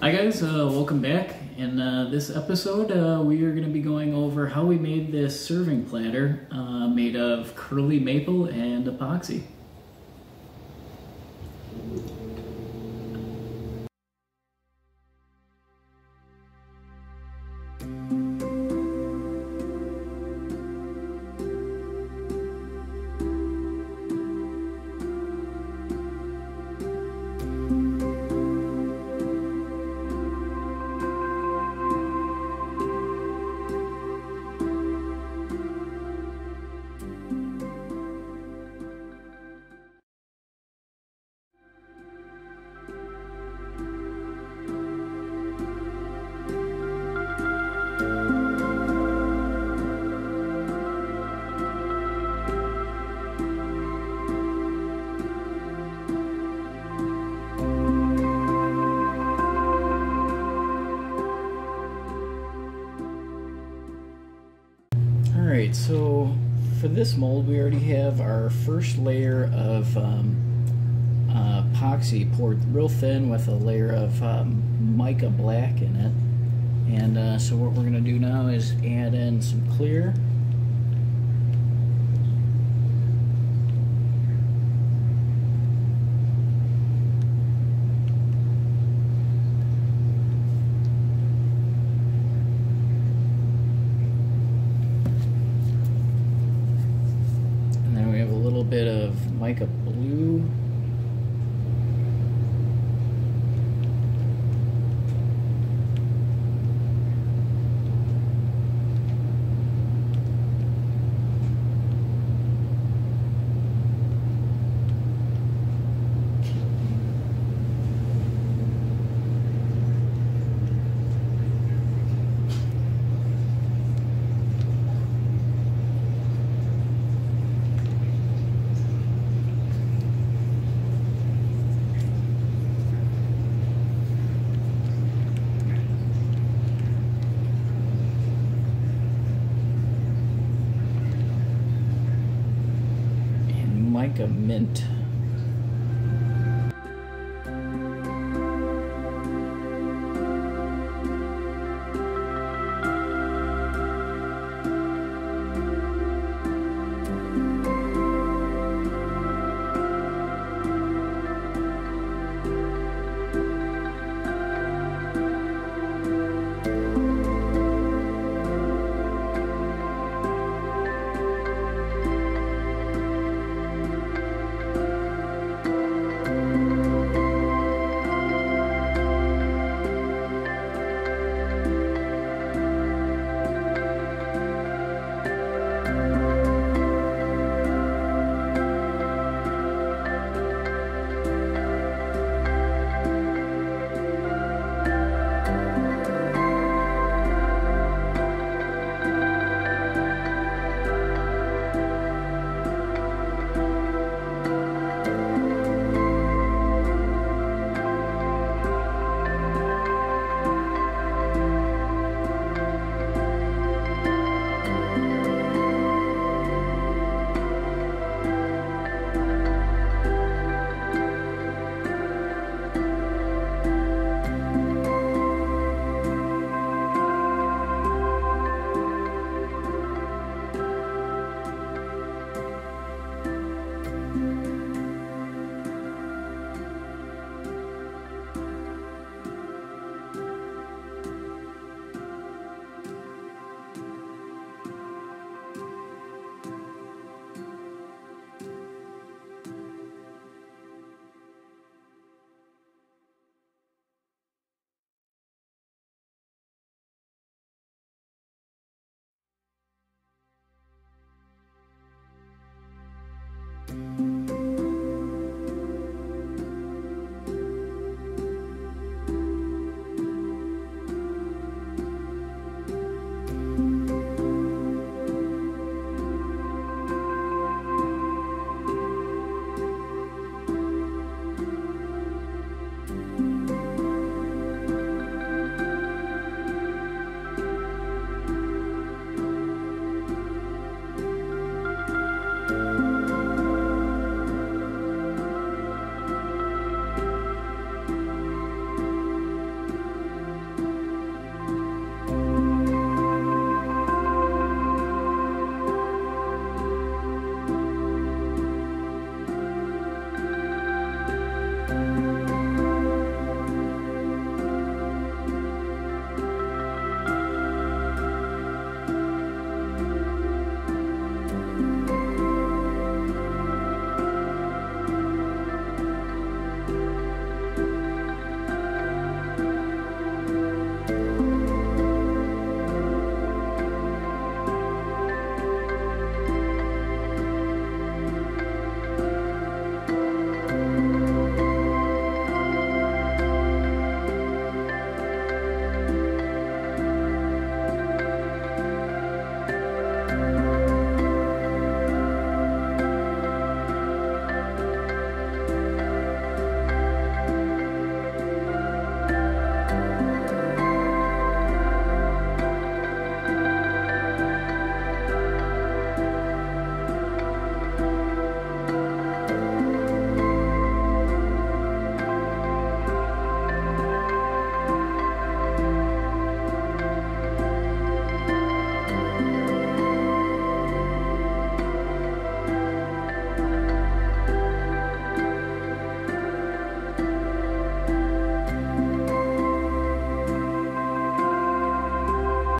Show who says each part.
Speaker 1: Hi guys, uh, welcome back. In uh, this episode, uh, we are going to be going over how we made this serving platter uh, made of curly maple and epoxy. Alright, so for this mold, we already have our first layer of um, uh, epoxy poured real thin with a layer of um, mica black in it. And uh, so what we're going to do now is add in some clear. And then we have a little bit of mica blue. And mica mint.